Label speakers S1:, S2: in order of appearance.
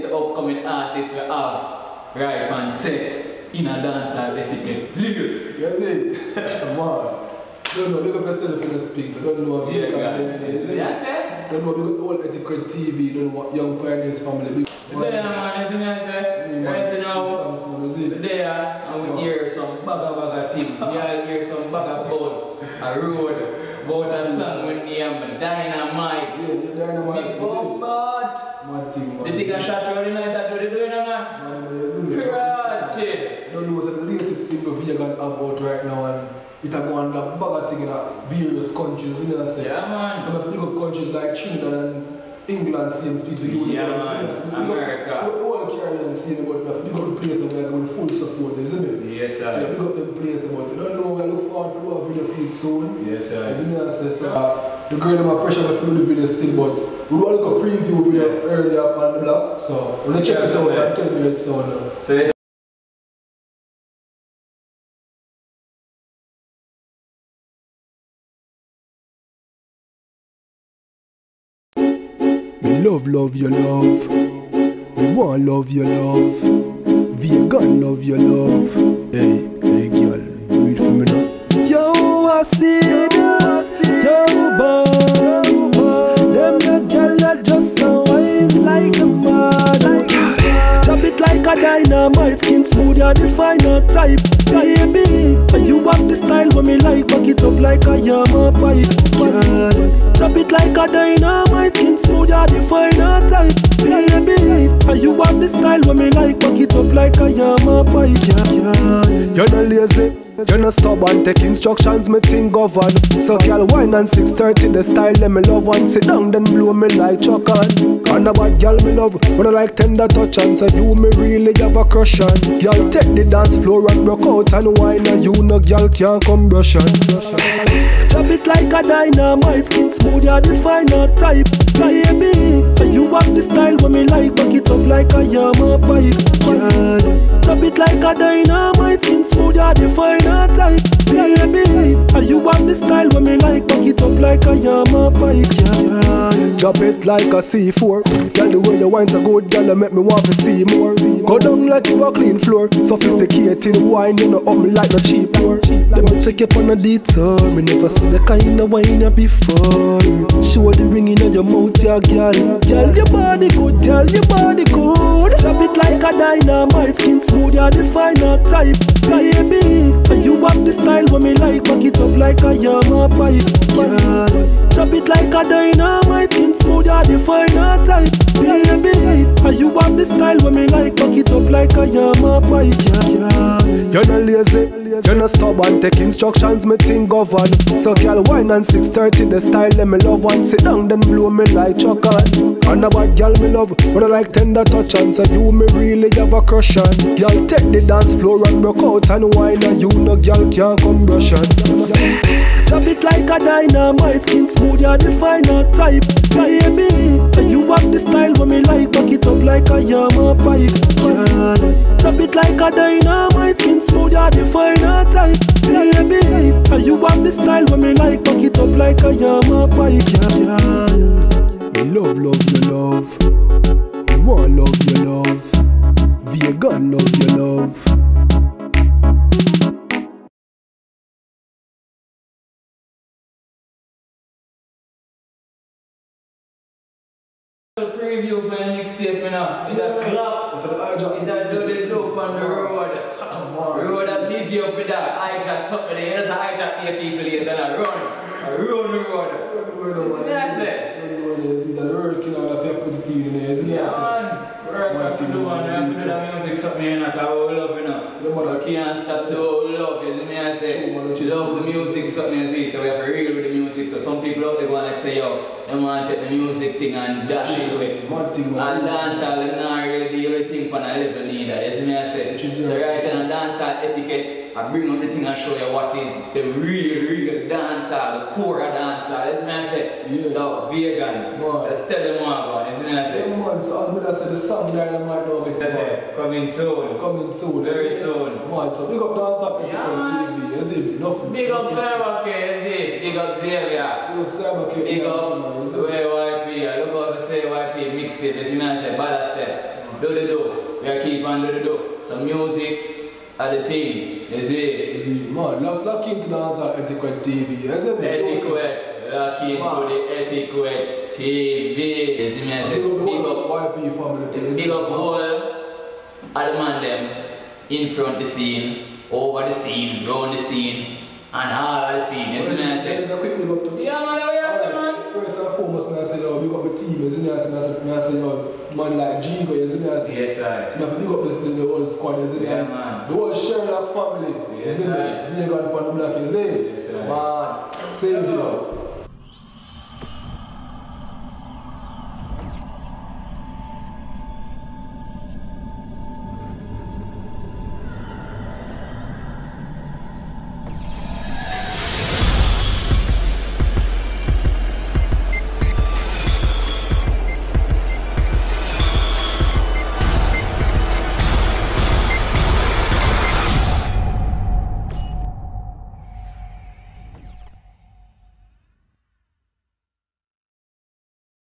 S1: is the upcoming artist we have right on set in a Dancehall Etiquette list?
S2: You see? Man. Don't know, big up yourself in the speak. So don't know what
S1: Yeah,
S2: you
S1: God.
S2: can do.
S1: See I say?
S2: Don't know, big up all etiquette TV. Don't know what Young Pioneers family.
S1: There man, you see me I say? Right now,
S2: Thanks, man. You see?
S1: there and we hear some baga baga thing. We all hear some baga buzz. A road. About a song with name Dynamite.
S2: Yeah, dynamite. You see?
S1: Bombard.
S2: Mad thing, man.
S1: You think I shot you the night that you're doing, man?
S2: Man, you see?
S1: Karate.
S2: Don't know, so the latest single Vagan have out right now and it a go on the bag thing in a various countries, you know what I'm saying?
S1: Yeah, man.
S2: Some of the big up countries like Trinidad and England same speak to you.
S1: Yeah,
S2: you
S1: man.
S2: so
S1: America.
S2: The whole Caribbean scene about that. Big up the place that we are going full support, isn't it?
S1: Yes,
S2: So yeah,
S1: sir.
S2: big up them place about you don't know, we look forward to do a video feed soon.
S1: Yes, sir.
S2: You know what I'm saying? So uh, the girl in my pressure to do the video still, but we will look a preview video earlier up on the block. So when you check
S1: Yeah,
S2: this out,
S1: yeah.
S2: and tell me it's on.
S1: So it
S2: Me love, love your love. We want love your love. We gonna love your love. Dynamite, skin smooth, you're the final type. Baby, you have the style when me like, back it up like a yama pipe. Chop it like a dynamite, skin smooth, you're the final type. Baby, you have the style when me like, back it up like a yama pipe. Girl, you're not lazy. You're not stubborn, take instructions, me think govern. So girl, wine and 630, the style let me love one. Sit down, then blow me like chocolate. And a bad girl me love, when I like tender touch and so you me really have a crush on. Girl, take the dance floor and rock out and wine and you no girl can't come brush on. Like a dynamite, skin smooth, you're the final type. Baby, you have the style when me like, back it up like a yama pipe. Chop it like a dynamite, skin smooth, you're the final type. Girl, chop it like a C4. Girl, the way you wine's a good, girl, you make me want to see more. Go down like you a clean floor, sophisticated wine, you know, up like no cheap whore. Let me take you on a detour, me never see the kind of wine you before. Show the ring in your mouth, yeah, girl. Girl, your body good, girl, your body good. Chop it like a dynamite, skin smooth, you're the final type. Baby, you have the style when me like, back it up like a yama pipe. Girl, chop it like a dynamite, skin smooth, you're the final type. Baby, and you have the style when me like, back it up like a yama pipe. Girl, you're not lazy, you're not stubborn, take instructions, me think govern. So girl, wine and 630, the style let me love one. Sit down, then blow me like chocolate. And a bad girl me love, when I like tender touch and so you me really have a crush on. Girl, take the dance floor and rock out and wine and you no girl can't come brush on. Chop it like a dynamite, skin smooth, you're the final type. Baby, you have the style when me like, back it up like a yama pipe. Girl, chop it like a dynamite, skin smooth, you're the final type. Baby, you have the style when me like, back it up like a yama pipe. Girl, me love, love love.
S1: For your next you know. In that club. In that do dope on the road. Road that you up with that chat something there. There's a chat here people here that are run. I run the road. What I say? Yeah, man. Work have to do and we have to do that music something here, our love, you
S2: man.
S1: We can't stop the love, you see me I say.
S2: Man.
S1: Love the music something you see, so we have to real with the music. So some people out there and like say, yo, they want to take the music thing and dash it with.
S2: Mad thing, man.
S1: And dancehall, they not really deal with thing on a level neither, you see me I say. So
S2: right.
S1: right in a dancehall etiquette, I bring up the thing and show you what is the real, real dancehall, the core of dancehall, you this man say,
S2: Yeah.
S1: so
S2: Vagan,
S1: just tell them what about, this man say,
S2: Yeah, man, so as me that say, the song Dynamite now get
S1: that's it, coming soon.
S2: coming soon.
S1: Very
S2: you see?
S1: soon.
S2: Man, so big up Dance Up
S1: Yeah,
S2: yeah,
S1: man.
S2: TV, you see, nothing.
S1: Big up
S2: nothing.
S1: Cyber K, is it? Big up Xavier.
S2: Big up Cyber K.
S1: Big
S2: yeah,
S1: up
S2: you see.
S1: Sway YP, I look out for Say YP mixtape, as you man say, ballast step. Do the do, we are keep on do the do. Some music are the thing, you see?
S2: You see, Man, let's lock into Dance Up TV, see?
S1: Etiquette, lock into the Etiquette TV, you man say,
S2: Big up, YP family.
S1: Big up all of them in front the scene, over the scene, round the scene, and all the scene. You see me I say?
S2: Then a quick to
S1: Yeah man, we have man.
S2: First and foremost, me I say, yo, big up the team, you see me I say, me I say, me I say, yo, man like Gigo, you see I.
S1: Yes right.
S2: Me have to up this, the, whole squad, you see?
S1: Yeah, man.
S2: The whole Sherlock family, you
S1: Yes,
S2: see me?
S1: right.
S2: Got from the black, you see?
S1: Yes, right.
S2: Man, same you know.